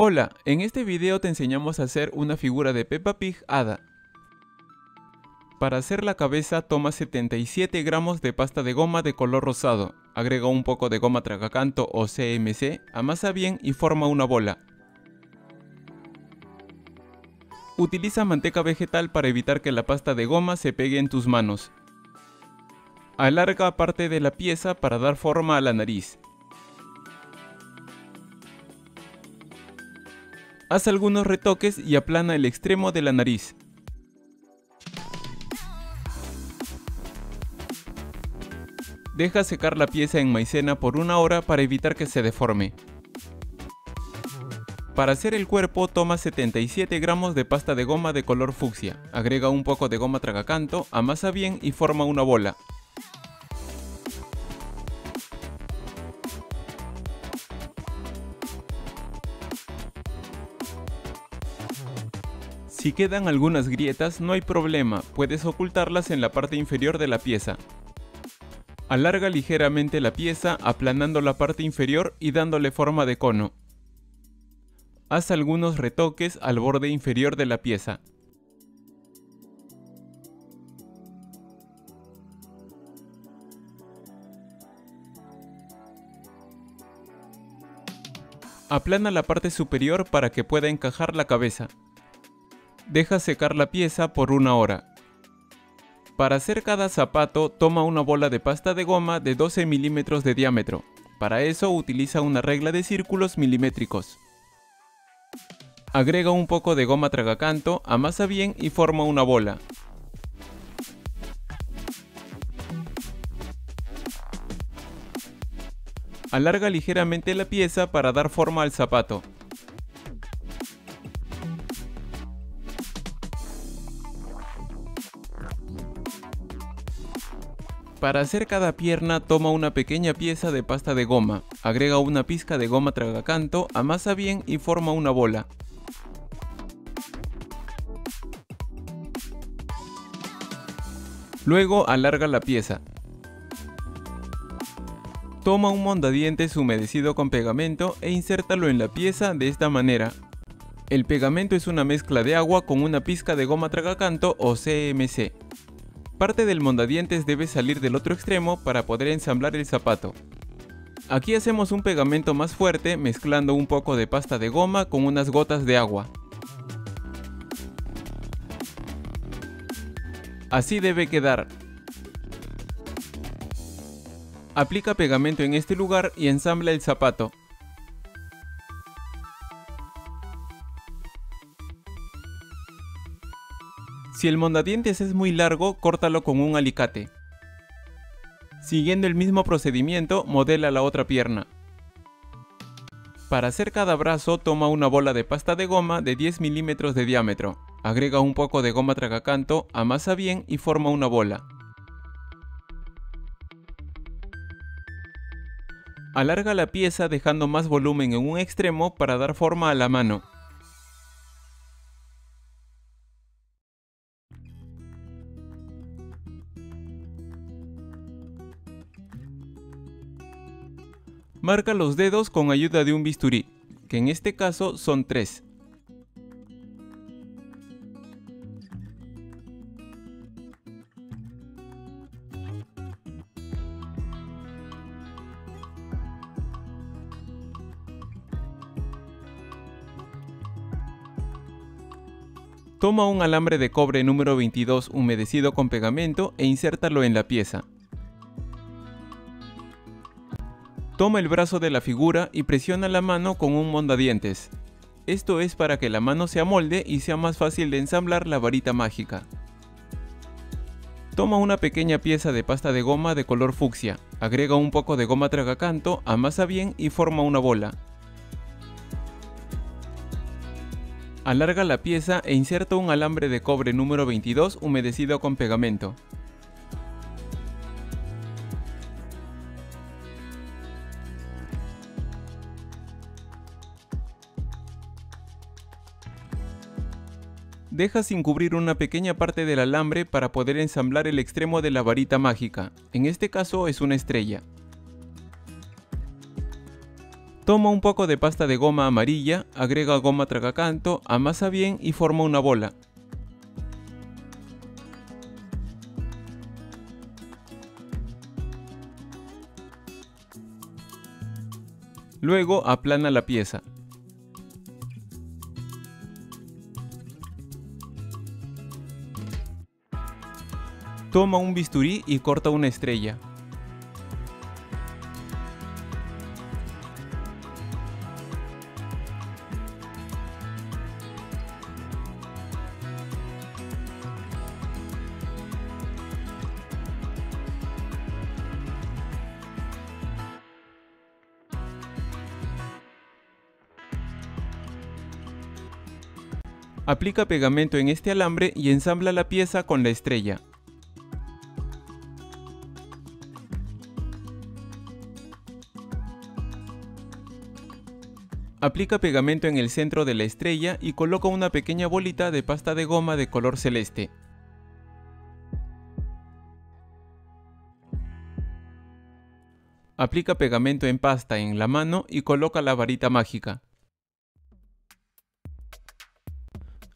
Hola, en este video te enseñamos a hacer una figura de Peppa Pig hada. Para hacer la cabeza toma 77 gramos de pasta de goma de color rosado, agrega un poco de goma tragacanto o CMC, amasa bien y forma una bola. Utiliza manteca vegetal para evitar que la pasta de goma se pegue en tus manos. Alarga parte de la pieza para dar forma a la nariz. Haz algunos retoques y aplana el extremo de la nariz. Deja secar la pieza en maicena por una hora para evitar que se deforme. Para hacer el cuerpo toma 77 gramos de pasta de goma de color fucsia, agrega un poco de goma tragacanto, amasa bien y forma una bola. Si quedan algunas grietas no hay problema, puedes ocultarlas en la parte inferior de la pieza. Alarga ligeramente la pieza aplanando la parte inferior y dándole forma de cono. Haz algunos retoques al borde inferior de la pieza. Aplana la parte superior para que pueda encajar la cabeza. Deja secar la pieza por una hora. Para hacer cada zapato, toma una bola de pasta de goma de 12 milímetros de diámetro. Para eso utiliza una regla de círculos milimétricos. Agrega un poco de goma tragacanto, amasa bien y forma una bola. Alarga ligeramente la pieza para dar forma al zapato. Para hacer cada pierna toma una pequeña pieza de pasta de goma, agrega una pizca de goma tragacanto, amasa bien y forma una bola. Luego alarga la pieza. Toma un mondadientes humedecido con pegamento e insértalo en la pieza de esta manera. El pegamento es una mezcla de agua con una pizca de goma tragacanto o CMC. Parte del mondadientes debe salir del otro extremo para poder ensamblar el zapato. Aquí hacemos un pegamento más fuerte mezclando un poco de pasta de goma con unas gotas de agua. Así debe quedar. Aplica pegamento en este lugar y ensambla el zapato. Si el mondadientes es muy largo, córtalo con un alicate. Siguiendo el mismo procedimiento, modela la otra pierna. Para hacer cada brazo, toma una bola de pasta de goma de 10 milímetros de diámetro. Agrega un poco de goma tragacanto, amasa bien y forma una bola. Alarga la pieza dejando más volumen en un extremo para dar forma a la mano. Marca los dedos con ayuda de un bisturí, que en este caso son tres. Toma un alambre de cobre número 22 humedecido con pegamento e insértalo en la pieza. Toma el brazo de la figura y presiona la mano con un mondadientes. Esto es para que la mano se amolde y sea más fácil de ensamblar la varita mágica. Toma una pequeña pieza de pasta de goma de color fucsia, agrega un poco de goma tragacanto, amasa bien y forma una bola. Alarga la pieza e inserta un alambre de cobre número 22 humedecido con pegamento. Deja sin cubrir una pequeña parte del alambre para poder ensamblar el extremo de la varita mágica, en este caso es una estrella. Toma un poco de pasta de goma amarilla, agrega goma tragacanto, amasa bien y forma una bola. Luego aplana la pieza. Toma un bisturí y corta una estrella. Aplica pegamento en este alambre y ensambla la pieza con la estrella. Aplica pegamento en el centro de la estrella y coloca una pequeña bolita de pasta de goma de color celeste. Aplica pegamento en pasta en la mano y coloca la varita mágica.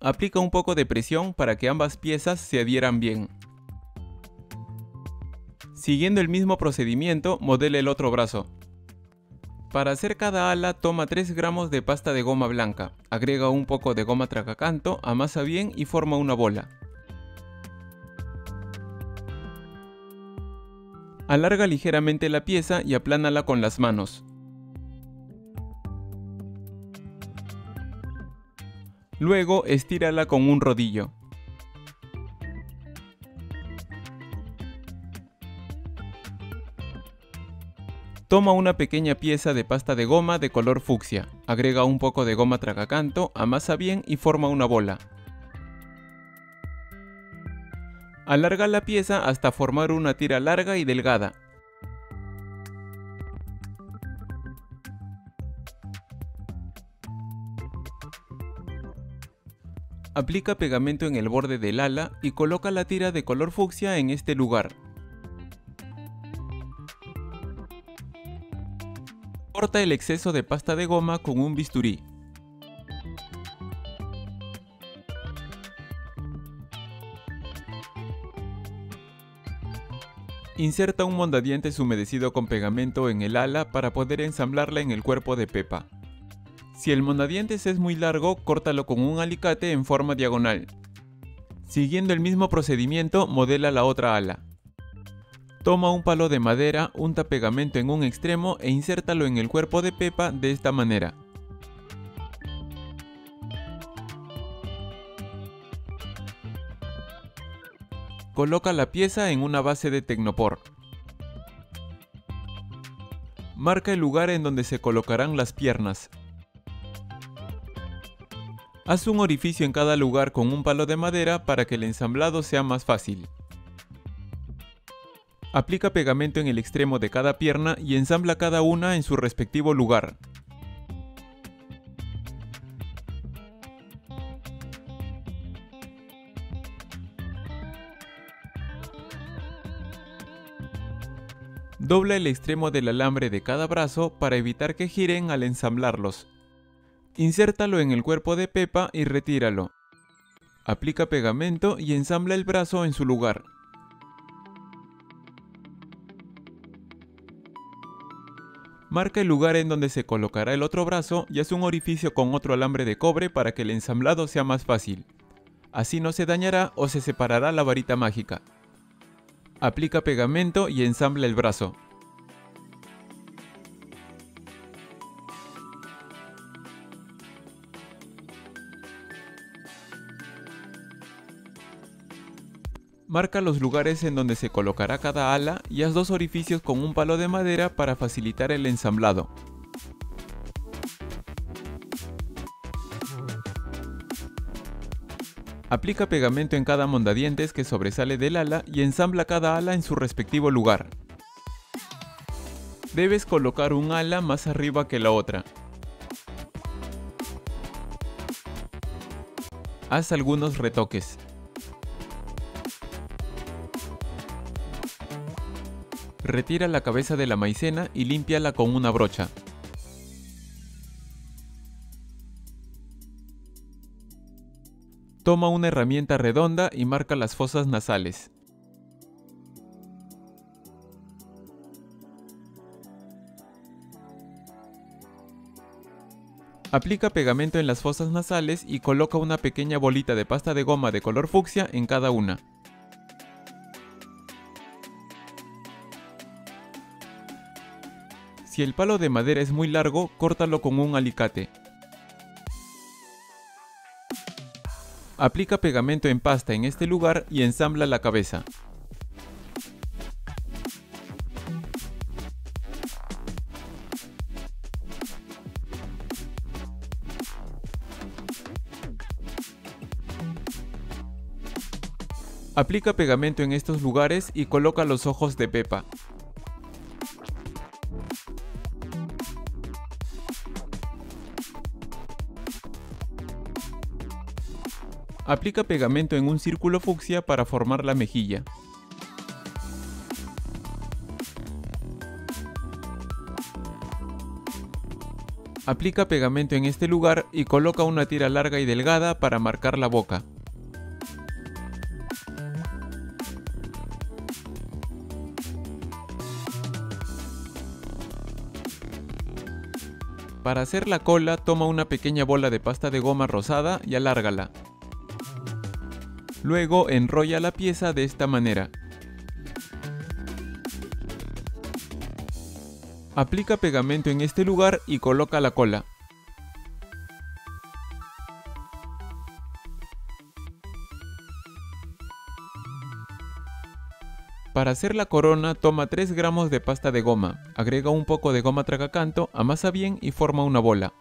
Aplica un poco de presión para que ambas piezas se adhieran bien. Siguiendo el mismo procedimiento, modela el otro brazo. Para hacer cada ala toma 3 gramos de pasta de goma blanca, agrega un poco de goma tragacanto, amasa bien y forma una bola. Alarga ligeramente la pieza y aplánala con las manos. Luego estírala con un rodillo. Toma una pequeña pieza de pasta de goma de color fucsia, agrega un poco de goma tragacanto, amasa bien y forma una bola. Alarga la pieza hasta formar una tira larga y delgada. Aplica pegamento en el borde del ala y coloca la tira de color fucsia en este lugar. Corta el exceso de pasta de goma con un bisturí. Inserta un mondadientes humedecido con pegamento en el ala para poder ensamblarla en el cuerpo de Pepa. Si el mondadientes es muy largo, córtalo con un alicate en forma diagonal. Siguiendo el mismo procedimiento, modela la otra ala. Toma un palo de madera, unta pegamento en un extremo e insértalo en el cuerpo de Pepa de esta manera. Coloca la pieza en una base de Tecnopor. Marca el lugar en donde se colocarán las piernas. Haz un orificio en cada lugar con un palo de madera para que el ensamblado sea más fácil. Aplica pegamento en el extremo de cada pierna y ensambla cada una en su respectivo lugar. Dobla el extremo del alambre de cada brazo para evitar que giren al ensamblarlos. Insértalo en el cuerpo de Pepa y retíralo. Aplica pegamento y ensambla el brazo en su lugar. Marca el lugar en donde se colocará el otro brazo y haz un orificio con otro alambre de cobre para que el ensamblado sea más fácil. Así no se dañará o se separará la varita mágica. Aplica pegamento y ensambla el brazo. Marca los lugares en donde se colocará cada ala y haz dos orificios con un palo de madera para facilitar el ensamblado. Aplica pegamento en cada mondadientes que sobresale del ala y ensambla cada ala en su respectivo lugar. Debes colocar un ala más arriba que la otra. Haz algunos retoques. Retira la cabeza de la maicena y límpiala con una brocha. Toma una herramienta redonda y marca las fosas nasales. Aplica pegamento en las fosas nasales y coloca una pequeña bolita de pasta de goma de color fucsia en cada una. Si el palo de madera es muy largo, córtalo con un alicate. Aplica pegamento en pasta en este lugar y ensambla la cabeza. Aplica pegamento en estos lugares y coloca los ojos de Pepa. Aplica pegamento en un círculo fucsia para formar la mejilla. Aplica pegamento en este lugar y coloca una tira larga y delgada para marcar la boca. Para hacer la cola, toma una pequeña bola de pasta de goma rosada y alárgala. Luego enrolla la pieza de esta manera. Aplica pegamento en este lugar y coloca la cola. Para hacer la corona toma 3 gramos de pasta de goma, agrega un poco de goma tragacanto, amasa bien y forma una bola.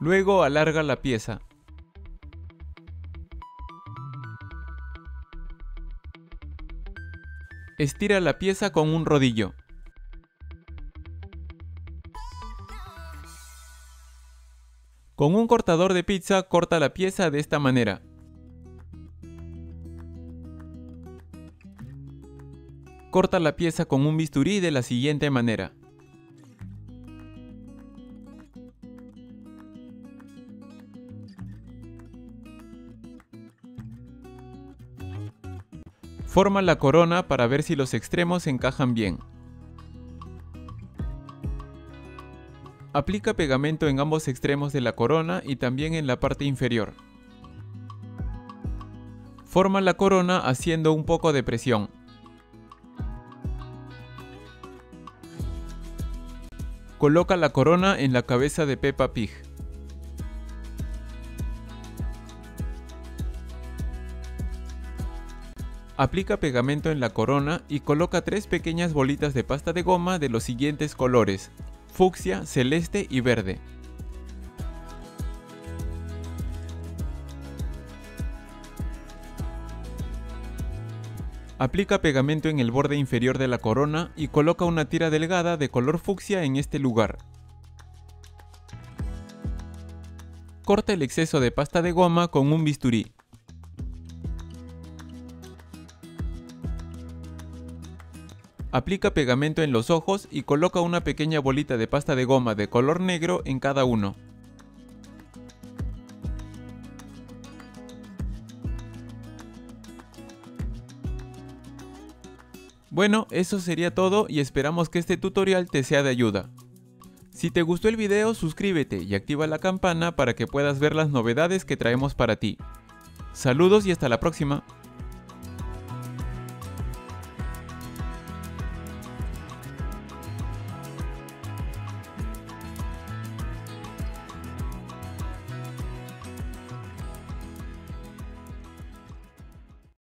Luego alarga la pieza. Estira la pieza con un rodillo. Con un cortador de pizza corta la pieza de esta manera. Corta la pieza con un bisturí de la siguiente manera. Forma la corona para ver si los extremos encajan bien. Aplica pegamento en ambos extremos de la corona y también en la parte inferior. Forma la corona haciendo un poco de presión. Coloca la corona en la cabeza de Peppa Pig. Aplica pegamento en la corona y coloca tres pequeñas bolitas de pasta de goma de los siguientes colores, fucsia, celeste y verde. Aplica pegamento en el borde inferior de la corona y coloca una tira delgada de color fucsia en este lugar. Corta el exceso de pasta de goma con un bisturí. Aplica pegamento en los ojos y coloca una pequeña bolita de pasta de goma de color negro en cada uno. Bueno, eso sería todo y esperamos que este tutorial te sea de ayuda. Si te gustó el video, suscríbete y activa la campana para que puedas ver las novedades que traemos para ti. Saludos y hasta la próxima.